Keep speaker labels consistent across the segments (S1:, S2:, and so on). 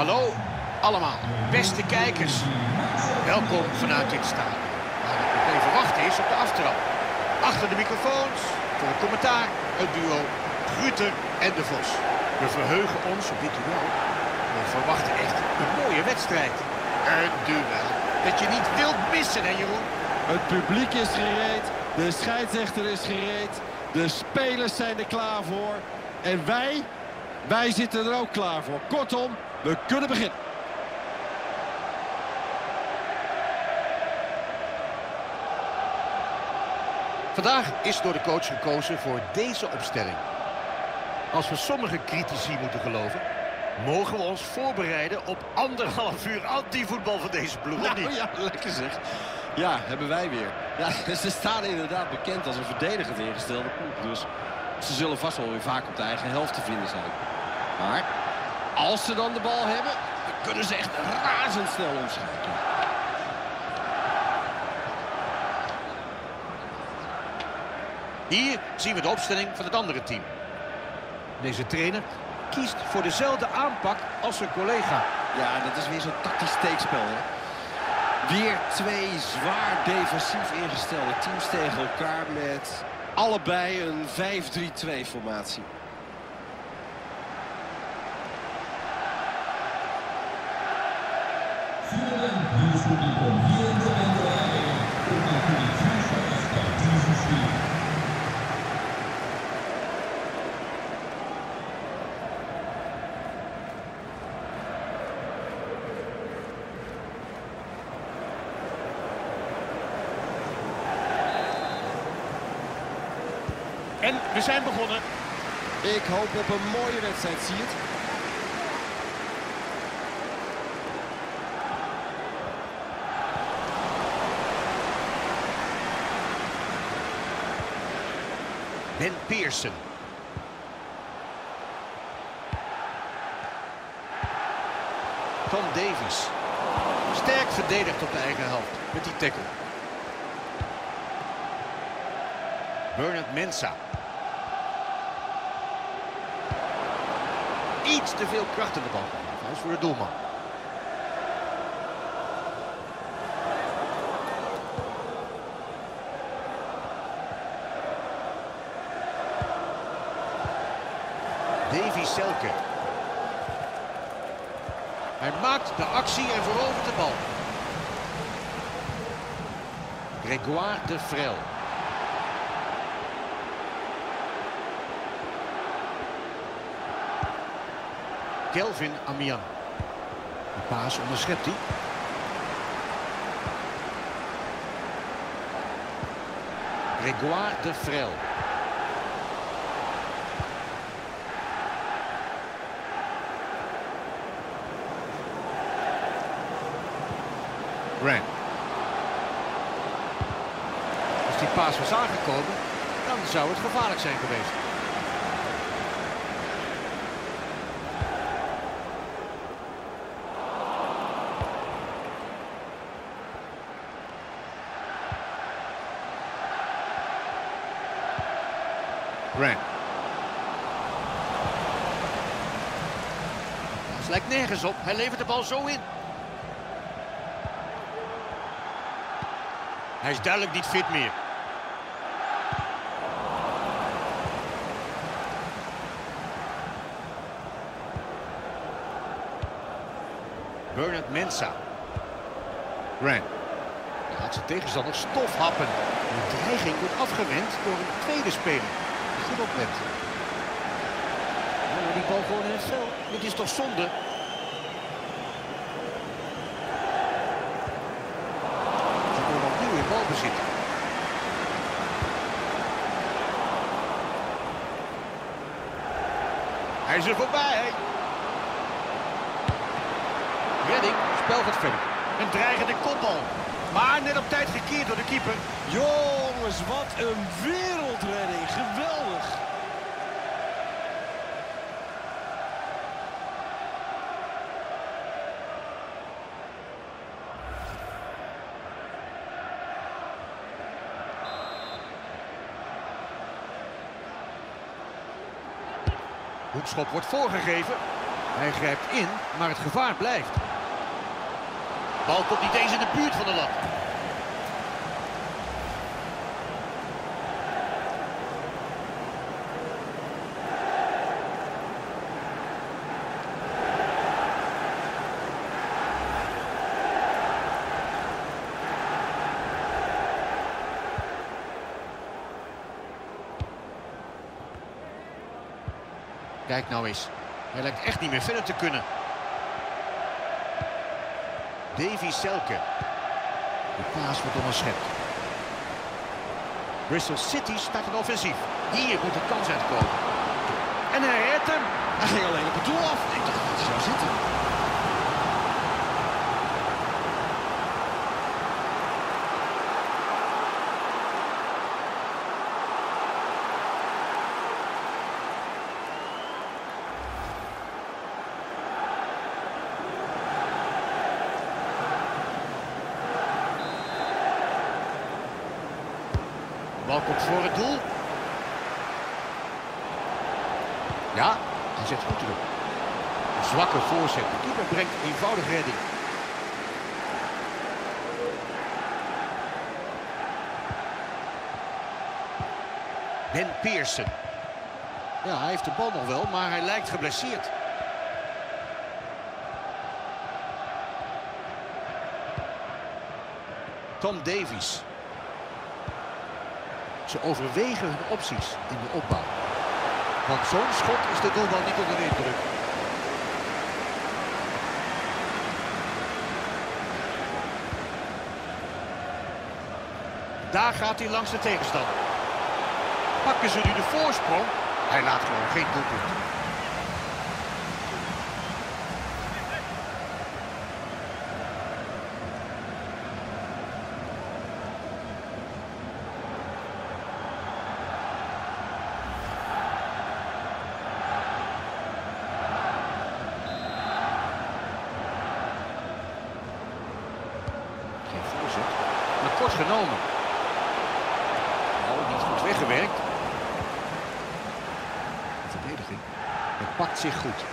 S1: Hallo allemaal, beste kijkers. Welkom vanuit dit stadion. Waar het nog even wachten is op de aftrap. Achter de microfoons, voor het commentaar, het duo Gruter en de Vos. We verheugen ons op dit duel. We verwachten echt een mooie wedstrijd. Een duel dat je niet wilt missen, hè Jeroen?
S2: Het publiek is gereed, de scheidsrechter is gereed, de spelers zijn er klaar voor. En wij, wij zitten er ook klaar voor. Kortom, we kunnen beginnen.
S1: Vandaag is door de coach gekozen voor deze opstelling. Als we sommige critici moeten geloven... mogen we ons voorbereiden op anderhalf uur antivoetbal van deze ploeg,
S2: Nou
S1: niet?
S2: ja, lekker zeg. Ja, hebben wij weer. Ja, ze staan inderdaad bekend als een verdedigend ingestelde ploeg. Dus ze zullen vast wel weer vaak op de eigen helft te vinden zijn. Maar als ze dan de bal hebben, dan kunnen ze echt razendsnel omschakelen.
S1: Hier zien we de opstelling van het andere team. Deze trainer kiest voor dezelfde aanpak als zijn collega.
S2: Ja, dat is weer zo'n tactisch steekspel. Hè? Weer twee zwaar defensief ingestelde teams tegen elkaar met allebei een 5-3-2 formatie.
S1: Zijn begonnen.
S2: Ik hoop op een mooie wedstrijd, zie je het?
S1: Ben Pearson. Tom Davies. Sterk verdedigd op de eigen helft met die tackle. Bernard Mensa. Te veel kracht in de bal. Hij is voor de doelman. Davy Selke. Hij maakt de actie en verovert de bal. Grégoire de Frel. Kelvin Amian. De paas onderschept hij. Grégoire de Frel. Grant. Als die paas was aangekomen, dan zou het gevaarlijk zijn geweest. Grant. Het lijkt nergens op. Hij levert de bal zo in. Hij is duidelijk niet fit meer. Bernard Mensa. Grant. Hij laat zijn tegenstander stof happen. De dreiging wordt afgewend door een tweede speler. die Goed oplet. Die bal gewoon in het veld. Dit is toch zonde? Ze komen opnieuw in balbezit. Hij is er voorbij. Redding, spel gaat verder. Een dreigende kopbal. Maar net op tijd gekeerd door de keeper.
S2: Jongens, wat een wereldredding. Geweldig.
S1: Hoekschop wordt voorgegeven. Hij grijpt in, maar het gevaar blijft. Bal komt niet eens in de buurt van de lat. Kijk nou eens. Hij lijkt echt niet meer verder te kunnen. Davy Selke. De paas wordt onderschept. Bristol City staat een offensief. Hier moet de kans uitkomen. En hij redt hem.
S2: Hij ging alleen op het doel af. Ik dacht dat hij zou zitten.
S1: Bal komt voor het doel. Ja, hij zet goed terug. Een zwakke voorzet. De keeper brengt een eenvoudige redding. Ben Pearson. Ja, hij heeft de bal nog wel, maar hij lijkt geblesseerd. Tom Davies. Ze overwegen hun opties in de opbouw. Want zo'n schot is de doelbal niet onder de indruk. Daar gaat hij langs de tegenstander. Pakken ze nu de voorsprong? Hij laat gewoon geen doelpunt. Geen voorzet. Genomen. Oh, niet goed weggewerkt. De verdediging. Het pakt zich goed.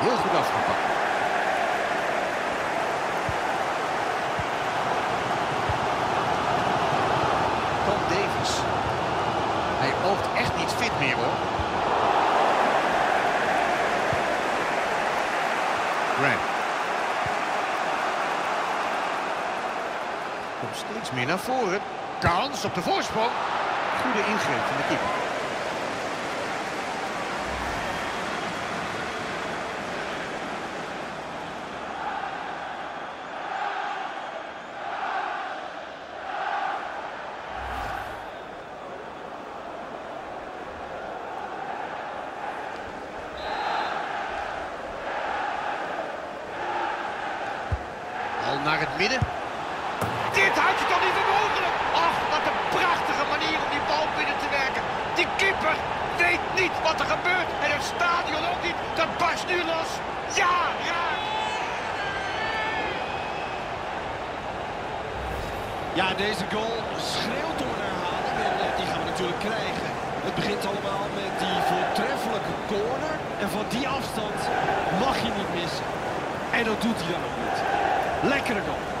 S1: Heel goed afgepakt. Tom Davies. Hij oogt echt niet fit meer hoor. Grant. Steeds meer naar voren. Kans op de voorsprong. Goede ingreep van de keeper. Al naar het midden. Wat er gebeurt. En het stadion ook niet. Dat barst nu los. Ja, ja.
S2: Ja, deze goal schreeuwt om een herhaling. En die gaan we natuurlijk krijgen. Het begint allemaal met die voortreffelijke corner. En van die afstand mag je niet missen. En dat doet hij dan ook niet. Lekkere goal.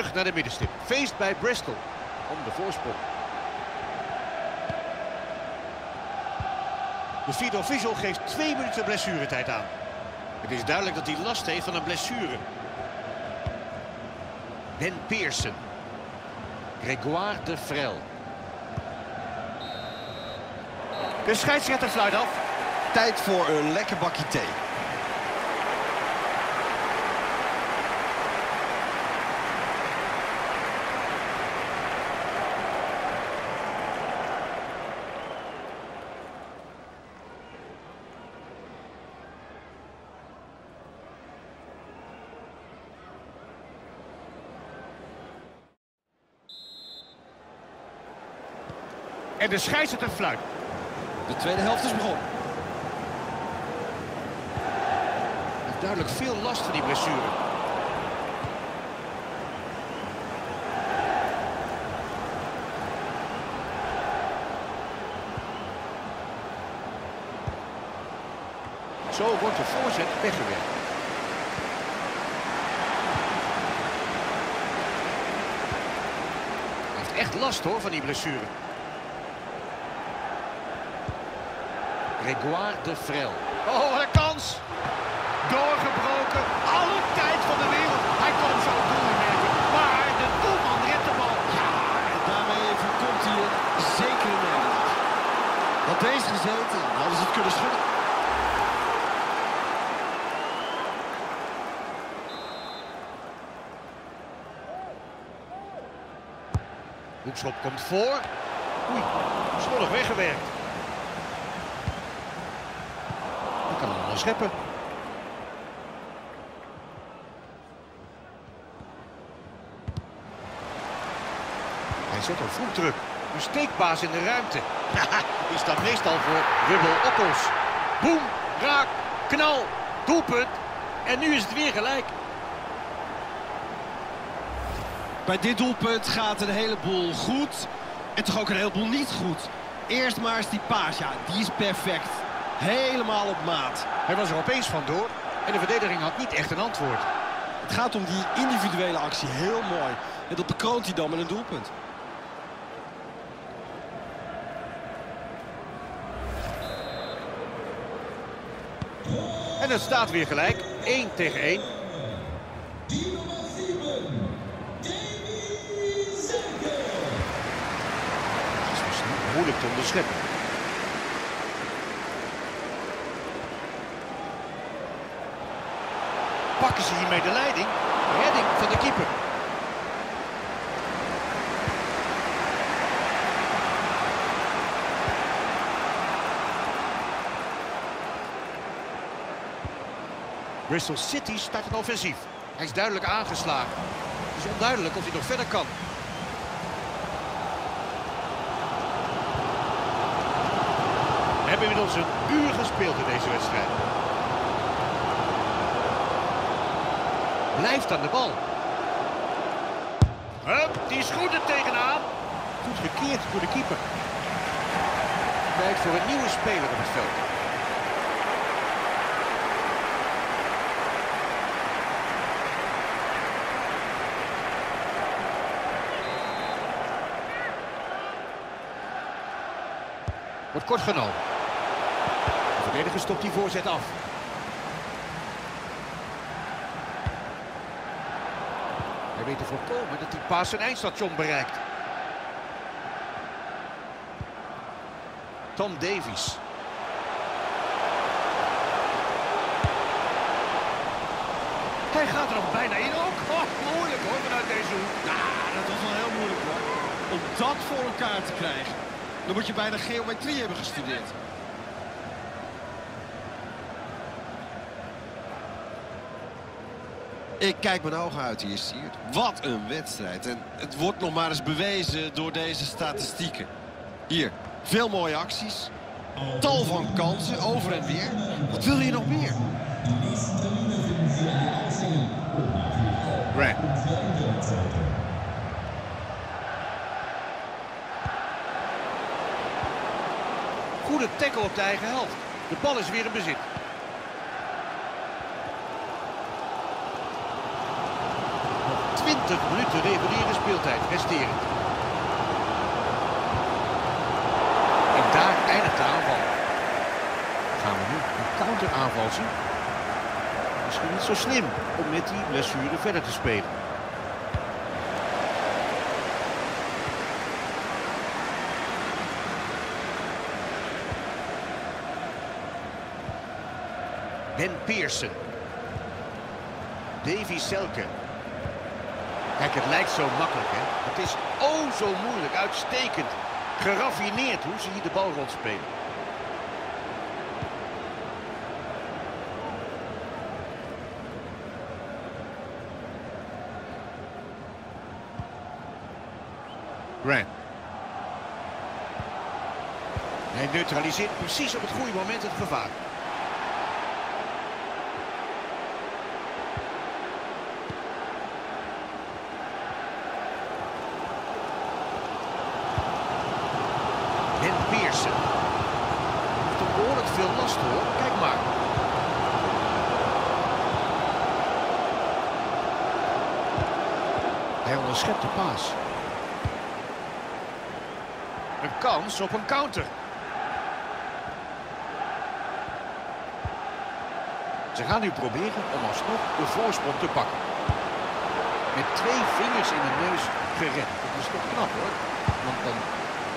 S1: Terug naar de middenstip. Feest bij Bristol. Om de voorsprong. De vierde official geeft twee minuten blessuretijd aan. Het is duidelijk dat hij last heeft van een blessure. Ben Pearson. Grégoire de Vrel. De scheidsrechter fluit af.
S2: Tijd voor een lekker bakje thee.
S1: En de scheidsrechter fluit.
S2: De tweede helft is begonnen.
S1: Hij duidelijk veel last van die blessure. Zo wordt de voorzet weggewerkt. Hij heeft echt last hoor van die blessure. Grégoire de Frel. Oh, wat een kans! Doorgebroken. Alle tijd van de wereld. Hij kon hem zo doormerken. Maar de doelman redt de bal. Ja,
S2: En daarmee voorkomt hij een zekere nederlaag. Had deze gezeten, hadden ze het kunnen schudden.
S1: Hoekschop komt voor. Oei, slordig weggewerkt. Nog scheppen. Hij zet hem vroeg druk. Een steekbaas in de ruimte. Die staat meestal voor Rubbel Okkels. Boem, raak, knal, doelpunt. En nu is het weer gelijk.
S2: Bij dit doelpunt gaat een heleboel goed. En toch ook een heleboel niet goed. Eerst maar eens die paas. Ja, die is perfect. Helemaal op maat.
S1: Hij was er opeens vandoor en de verdediging had niet echt een antwoord.
S2: Het gaat om die individuele actie. Heel mooi. En dat bekroont hij dan met een doelpunt.
S1: En het staat weer gelijk. 1 tegen 1.
S3: Die nummer 7, Davy Selke.
S1: Het is misschien moeilijk te onderscheppen. Pakken ze hiermee de leiding? Redding van de keeper. Bristol City start een offensief. Hij is duidelijk aangeslagen. Het is onduidelijk of hij nog verder kan. We hebben inmiddels een uur gespeeld in deze wedstrijd. Blijft aan de bal. Hup, die goed er tegenaan. Goed gekeerd door de keeper. Tijd voor een nieuwe speler op het veld. Wordt kort genomen. De verdediger stopt die voorzet af. Hij weet te voorkomen dat die paas zijn eindstation bereikt. Tom Davies. Hij gaat er nog bijna in ook. Oh, moeilijk hoor vanuit deze hoek.
S2: Dat was wel heel moeilijk hoor. Om dat voor elkaar te krijgen. Dan moet je bijna geometrie hebben gestudeerd. Ik kijk mijn ogen uit hier, Siert. Wat een wedstrijd. En het wordt nog maar eens bewezen door deze statistieken. Hier, veel mooie acties. Tal van kansen, over en weer. Wat wil je nog meer?
S1: Goede tackle op de eigen helft. De bal is weer in bezit. Nog 20 minuten reguliere speeltijd resterend. En daar eindigt de aanval. Gaan we nu een counteraanval zien? Misschien niet zo slim om met die blessure verder te spelen. Ben Pearson. Davy Selke. Kijk, het lijkt zo makkelijk, hè? Het is oh zo moeilijk, uitstekend. Geraffineerd hoe ze hier de bal rondspelen. Grant. Hij neutraliseert precies op het goede moment het gevaar. Ben Pearson. Heeft toch behoorlijk veel last hoor. Kijk maar. Hij onderschept de paas. Een kans op een counter. Ze gaan nu proberen om alsnog de voorsprong te pakken. Met twee vingers in de neus gered. Dat is toch knap hoor. Want dan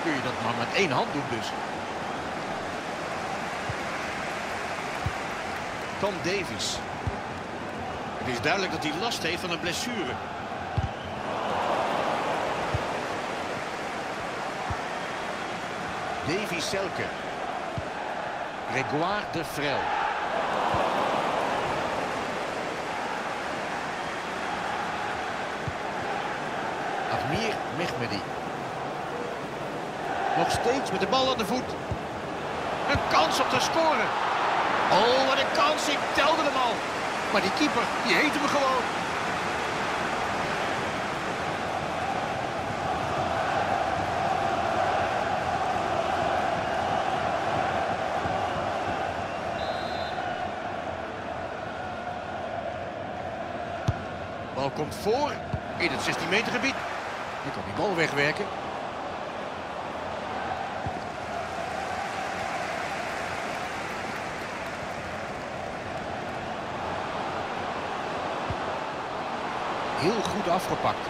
S1: kun je dat maar met één hand doen dus. Tom Davies. Het is duidelijk dat hij last heeft van een blessure. Davy Selke. Grégoire de Frel. Admir Mehmedi. Nog steeds met de bal aan de voet. Een kans op te scoren. Oh, wat een kans. Ik telde hem al. Maar die keeper, die heet hem gewoon. Komt voor in het 16 meter gebied. Nu kan die bal wegwerken. Heel goed afgepakt.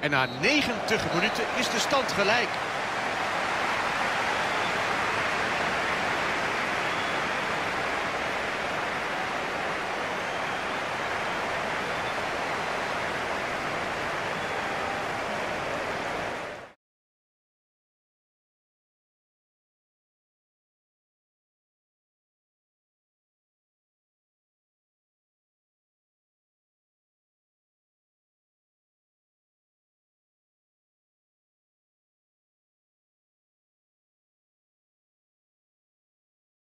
S1: En na 90 minuten is de stand gelijk.